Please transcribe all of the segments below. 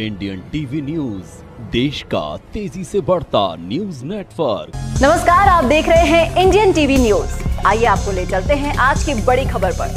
Indian TV news देश का तेज़ी से बढ़ता न्यूज़ नेटवर्क। नमस्कार आप देख रहे हैं इंडियन टीवी न्यूज़। आइए आपको ले चलते हैं आज की बड़ी खबर पर।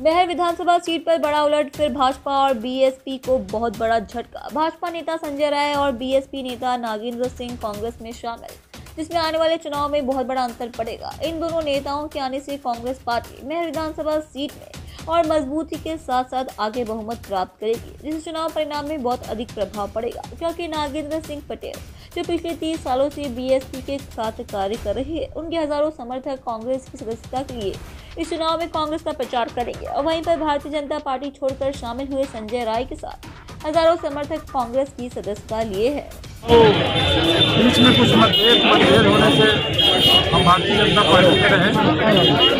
महर विधानसभा सीट पर बड़ा उलट फिर भाजपा और बीएसपी को बहुत बड़ा झटका। भाजपा नेता संजय राय और बीएसपी नेता नागेंद्र सिंह कांग्रेस में शामिल जिसमें आने वाले चुनाव में बहुत बड़ा अंतर पड़ेगा। इन दोनों नेताओं के आने से कांग्रेस पार्टी मेहर विधानसभा सीट में और मजबूती के साथ साथ आगे बहुमत प्राप्त करेगी जिससे चुनाव परिणाम में बहुत अधिक प्रभाव पड़ेगा। क्योंकि नागेंद्र सिंह पटेल, जो पिछले तीस सालों से बीएसपी के साथ कार्य कर रहे हैं, उनके हज़ारों समर्थक कांग्रेस की सदस्यता के लिए इस चुनाव में कांग्रेस का प्रचार करेंगे। और वहीं पर भारतीय जनता पार्टी छोड़कर शामिल हुए संजय राय के साथ हज़ारों समर्थक कांग्रेस की सदस्यता लिए हैं। बीच में कुछ मतभेद मतभेद होने से हम भारतीय जनता पार्टी के रहे।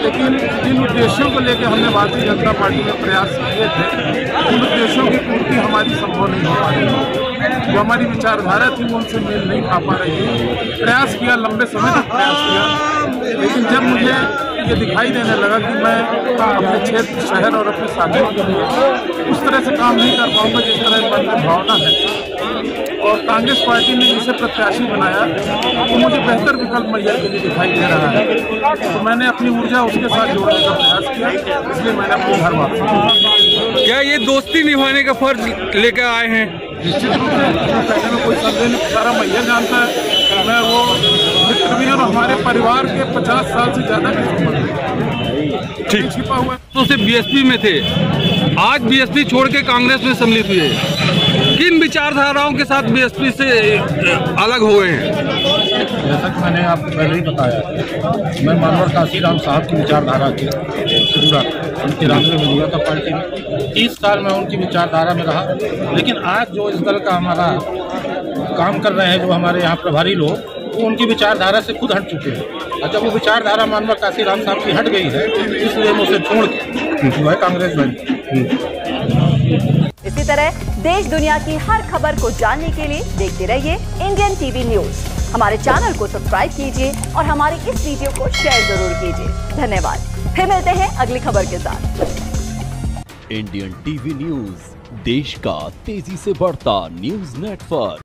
लेकिन जिन उद्देश्यों को लेकर हमने भारतीय जनता पार्टी में प्रयास किए थे, उन उद्देश्यों की पूर्ति हमारी संभव नहीं हो पा रही जो हमारी विचारधारा थी, वो उनसे मेल नहीं खा पा रही प्रयास किया, लंबे समय तक प्रयास किया। लेकिन जब मुझे ये दिखाई देने लगा कि मैं अपने क्षेत्र, शहर और अपने साथियों के लिए उस तरह से काम नहीं कर पाऊँगा, जिस तरह मन में भावना है और कांग्रेस पार्टी ने जिसे प्रत्याशी बनाया तो मुझे बेहतर विकल्प मैया के लिए दिखाई दे रहा है। तो मैंने अपनी ऊर्जा उसके साथ जोड़ने का प्रयास किया इसलिए मैंने अपने घर वापस क्या ये दोस्ती निभाने का फ़र्ज़ लेकर आए हैं? निश्चित रूप से कहने में कोई संदेह नहीं सारा मैया जानता है। मैं वो मित्र भी और हमारे परिवार के पचास साल से ज़्यादा की उम्र ठीक। छिपा हुआ तो सिर्फ़ बीएसपी में थे। आज बीएसपी छोड़ के कांग्रेस में सम्मिलित हुए। किन विचारधाराओं के साथ बीएसपी से अलग हुए हैं। जैसा कि मैंने आपको पहले ही बताया मैं मानवर काशीराम साहब की विचारधारा के जुड़ा उन तिरानवे में जुड़ा था पार्टी में। तीस साल में उनकी विचारधारा में रहा लेकिन आज जो इस दल का हमारा काम कर रहे हैं जो हमारे यहाँ प्रभारी लोग वो उनकी विचारधारा से खुद हट चुके हैं। और जब वो विचारधारा मानवर काशीराम साहब की हट गई है इसलिए हम उसे छोड़ के जो है कांग्रेस बनी। इसी तरह देश दुनिया की हर खबर को जानने के लिए देखते रहिए इंडियन टीवी न्यूज़। हमारे चैनल को सब्सक्राइब कीजिए और हमारे इस वीडियो को शेयर ज़रूर कीजिए। धन्यवाद। फिर मिलते हैं अगली खबर के साथ। इंडियन टीवी न्यूज़, देश का तेज़ी से बढ़ता न्यूज़ नेटवर्क।